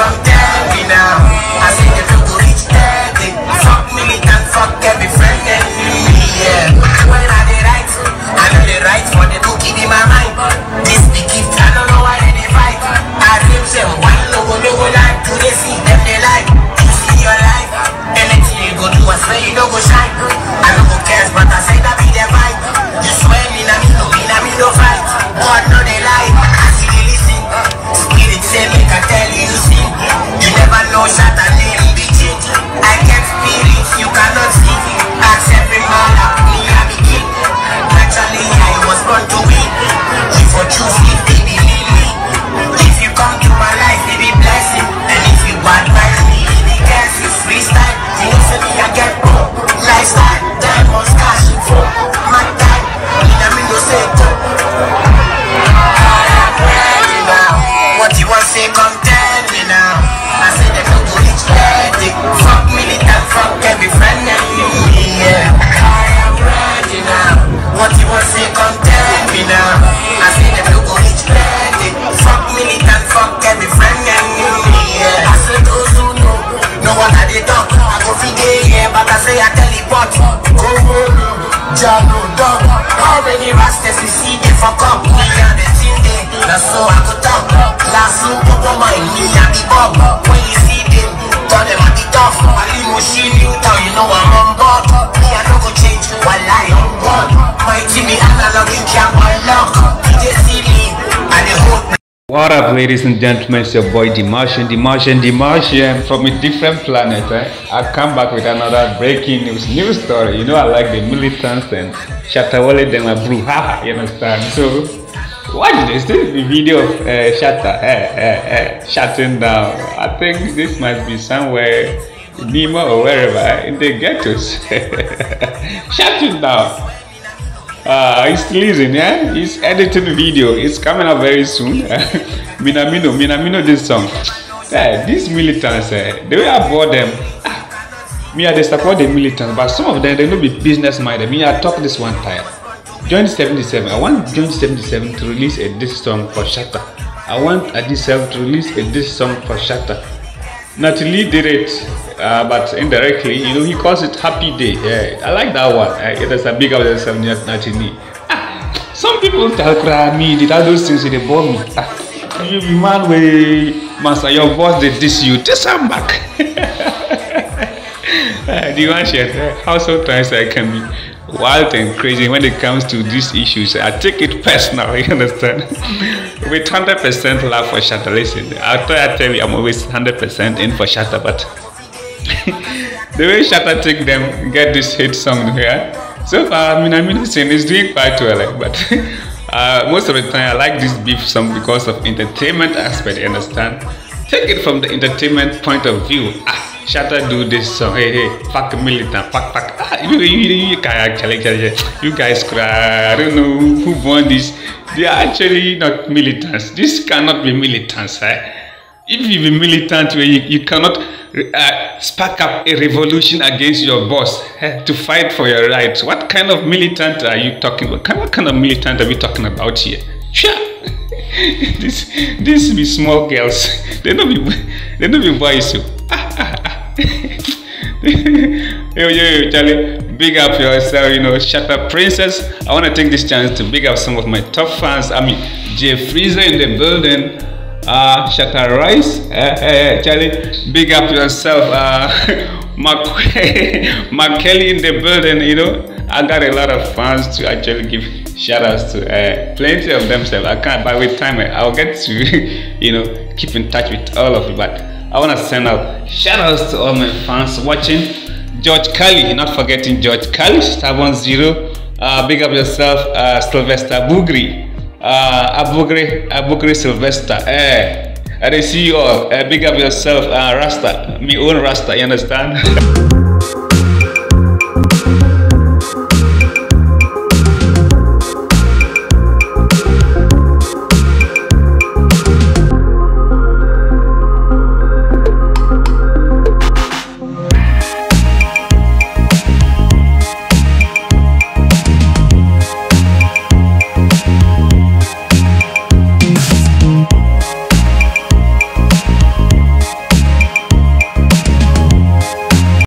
come tell me now. I say the people reach there, they fuck militant, fuck every friend and me. When I dey write, I know they write for the book in my mind. This big gift, I don't know why they fight. I dream say oh, one oh, no go like to they see them they like. See your life, anything you go do, I swear you no go shine. Up? Me the team day, that's so I go talk. Last look up on my me and the bob. When you see them, tell them I be tough. I leave machine you down, you know I'm ladies and gentlemen? It's your boy Demarshian, Demarshian, Demarshian from a different planet. Eh? I come back with another breaking news, news story. You know, I like the militants and Shatta Wale Dema Brew. Haha, you understand? So, watch this. This is the video of uh, Shatta eh, eh, eh, shutting down. I think this might be somewhere Nima or wherever eh, in the ghettos. shutting down. Uh, he's releasing, yeah? He's editing video. It's coming up very soon. Minamino, Minamino, this song. Yeah, these militants, eh, the way I bought them, ah, me, I support the militants, but some of them, they no be business minded. Me, I talk this one time. Joint 77, I want Joint 77 to release a diss song for Shatta. I want Addi Self to release a diss song for Shatta. Natty Lee did it, uh, but indirectly, you know, he calls it Happy Day. Yeah, I like that one. Uh, there's a big up there, Natty Lee. Ah, some people tell me, did all those things they bore me. Ah, you be man way, master, your boss they diss you. Diss am back. uh, the one shit, how sometimes I can be wild and crazy when it comes to these issues. I take it personal, you understand? With 100% love for Shatta, listen, after I tell you I'm always 100% in for Shatta, but the way Shatta take them, get this hit song here, so far, I mean, I mean, it's doing quite well, like, but uh, most of the time I like this beef song because of entertainment aspect, you understand? Take it from the entertainment point of view. Ah, Shatta do this song. Hey, hey, fuck militant, fuck, fuck. Ah, you, you, you, you, actually, you guys cry. I don't know who won this. They are actually not militants. This cannot be militants. Eh? If you be militant, you, you cannot uh, spark up a revolution against your boss eh, to fight for your rights. What kind of militant are you talking about? What kind of militant are we talking about here? Sure. this this be small girls. They don't be they don't be boys. So. yo, yo, yo, Charlie, big up yourself, you know, shut up, princess. I want to take this chance to big up some of my top fans. I mean, Jay Freezer in the building, uh, Shatta Rice, uh, uh, Charlie, big up yourself, uh, Mark, Mark Kelly in the building, you know. I got a lot of fans to actually give shout outs to uh, plenty of themselves. I can't, but with time, I'll get to, you know, keep in touch with all of you. But I want to send out shout outs to all my fans watching. George Kelly, not forgetting George Kali, Stubborn Zero. Uh, big up yourself, uh, Sylvester Bugri. Uh, Abugri, Abugri Sylvester. Eh, I see you all. Uh, big up yourself, uh, Rasta. Me own Rasta, you understand?